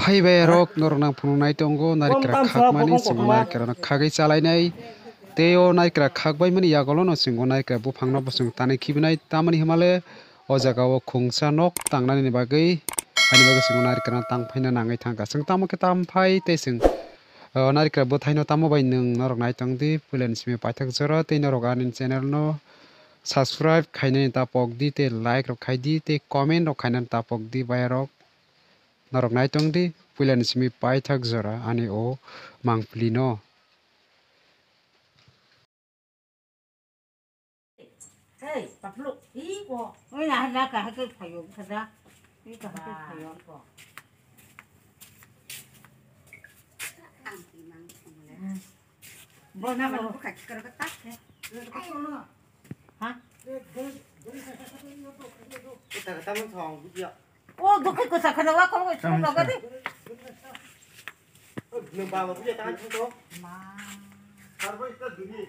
फैबाय रक नरनां फुंनाय दंग नारिकेरा खागमानि सिङाव नारिकेरा खागै चालायनाय तेयो नारिकेरा खागबायमोन यागल no singo नारिकेरा बुफांना बुसुं तानै खिबिनाय तामानि हिमाले o jaga o khungsa nok tangnani ni bagui ani bagui singo naरिकेरा tangfaina nangai thangka sing tamo ke tamphai tei sing naरिकेरा bwthaino tamo bai nung norok naitong di pulen simi paithak jora tei norok ani channel no subscribe khainani tapok di tei like rok khai norok naitong di pulen simi paithak jora ani o mangpili no Hey, paplu, iwo. Oi na hada ka hake payo kada. Ii ka hake payo ko. Bo na bo ka kira ka tak ne. Ha? Kita ketemu thong bụi Oh, dukhe ko sa kana wa ko ko chulo ga di. Nương bao mà bụi ta không có. Ma. Karbo ita duni.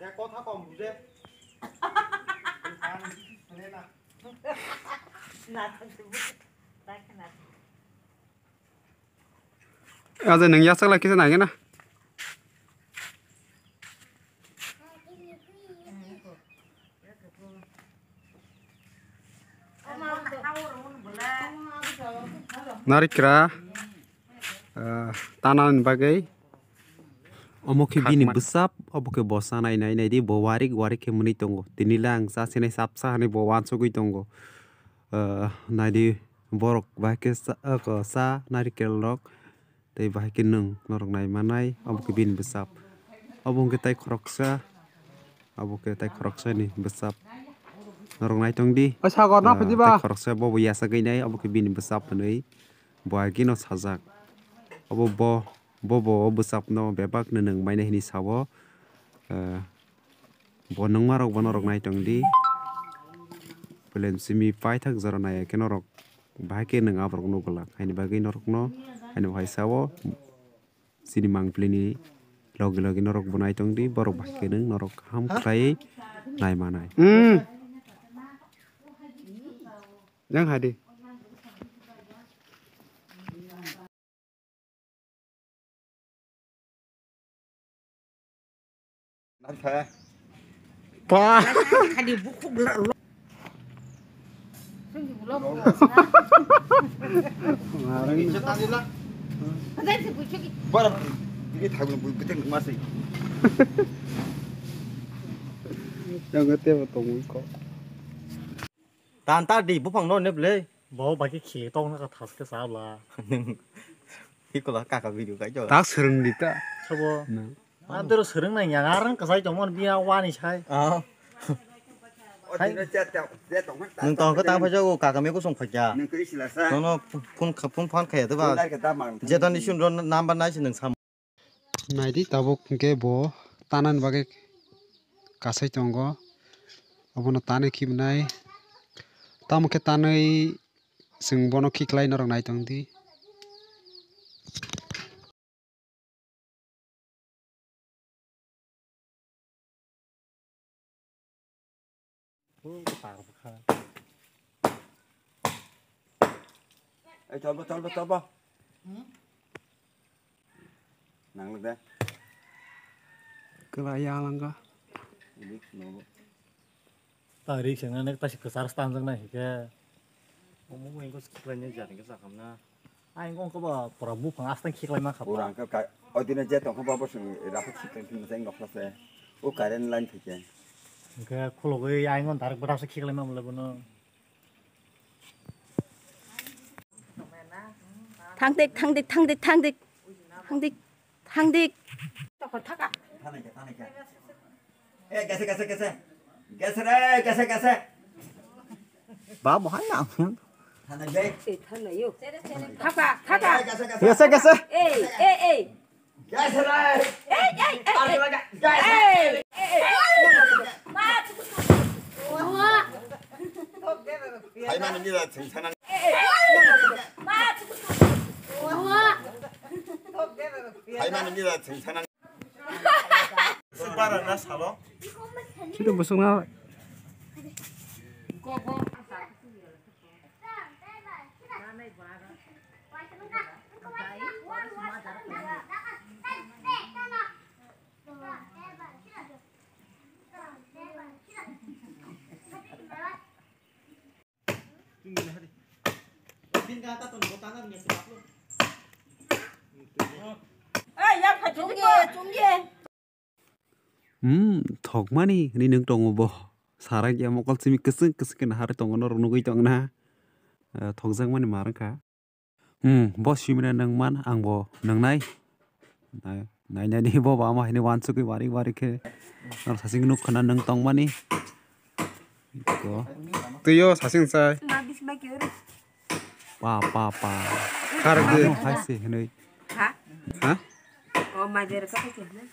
Ya có thằng còn bụi đấy. Na ta du. Ta kana. aja nang yasak lagi sana na Ama ka hawo narik kira eh, uh, tanan bagai. Omoke bini besap oboke bosa nai nai nai di bowari gwari ke muni tonggo. Tinilang sa sine sapsa hane bowan sugui tongo eh, nai di borok bahke sa eh, uh, ko sa narik kelok tei bahke nung norok nai manai oboke bini besap. Obong ke tai koroksa oboke tai kroksa ni besap. Norok nai tong di. Sagor na pedi tai ba kroksa bo bo yasa gai nai oboke bini besap nai bo agi no sajak obo bo bo bo besap no bebak ne nung mai ni sawo eh, bo nung marok bo norok nai tong di. Pelen simi pai thak zara nai ke norok bahai ke nung abrok no golak haini bagai norok no haini bahai sawo sini mang pleni logi logi norok bunai tong di borok bahke neng norok ham klai nai hmm. Yang hadi. Apa? Pa? Hadi buku Ini tahu yang penting masih. Yang ngerti apa tuh kok. Tan tadi bu pang non nep le. Bawa bagi kiri tong nak tas ke salah. Ini kalau kakak video kayak jauh. Tak sereng dita. Coba. Nah, terus sereng nanya ngarang ke saya cuman biar wani saya. Ah. มึงตองก็ตามพระเจ้ากากาเมก็ส่งขยะน้องๆคุณขับพุ่งพอนขยะตัวว่าเจตันดิชุนรนน้ำบรรณาชินหนึ่งสาม di tabok ke bo tanan bagai kasai tongo. Abono tane khibnai tamo ke tanai sing bono khiklai norok nai tong di. Ê cho bố cho bố cho bố. Nanglık da. Kıla yağlanka. İlik nobu. Tarik sana ne taşık kısar standın ne hikaye. Ngomong yang kau sekiranya jadi kesakam na. Aing kau kau prabu pengasteng kiklan mah kapal. Orang kau kau odin aja tong kau bawa sih rapat sih tentang film saya ngoklas ya. Oh karen lain tuh kan. Kau kalau kau aing kau tarik berapa sih kiklan mah mulai bunuh. Tangdik, tangdik, tangdik, tangdik, tangdik. hangdik toko thaka thane ke thane ke ए कैसे कैसे कैसे कैसे रे कैसे कैसे बाप मोहन ना थाने बे थाने यो थका थका कैसे कैसे ए ए ए कैसे रे ए ए ए अरे लगा कैसे माच तो के ना नहीं रहते थाना 아닙니다. 등산한 신발하나 사러? 지도 무슨 거? Bin kata tuh, botanan nih sebab lo. như là thằng thằng Para na salo. Sudah busuk na. ê ya phải chúng 중계 kia 중계 Hmm, thok mani ni nung tong bo. Sara ya mo kal simi keseng keseng har tong no rung nugui tong na. Thok jang mani marang ka. Hmm, bo simina nang man ang bo nang nai. Nai nai nai ni bo ba ma ni wan su ki wari wari ke. Nor sasing nuk khana nang tong mani. Ko tuyo sasing sai 마비스 마기요 pa pa pa. khar Ano ge hai se hnoi. 하? ha 어 마데르 카페 무슨 거 방 माझेर कतै थियो होइन।